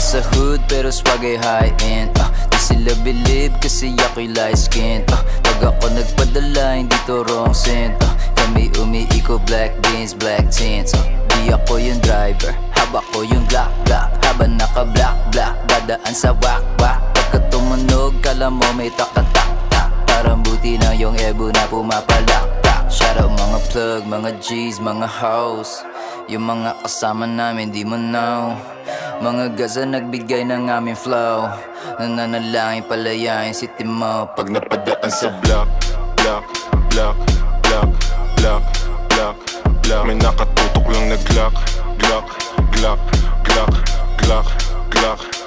ka sa hood pero swag ay high-end uh, Di sila believe kasi ako'y light skin. Uh, Pag ako nagpadala hindi to wrong scent. Uh, Kami umiiko black beans, black tints uh, Di ako yung driver, haba ko yung black black. Habang naka black black, dadaan sa wak wak Pagka tumunog, kala mo may takatak tak Parang buti na yung ebo na pumapalakpak Shout out mga plug, mga G's, mga hoes. Yung mga kasama namin di mo know Mga gaza nagbigay ng aming flow. Nananalangin palayain si Timo. Pag napadaan sa Black, black, black, black, black, black, black May nakatutok lang na Glock, Glock, Glock, Glock, Glock, Glock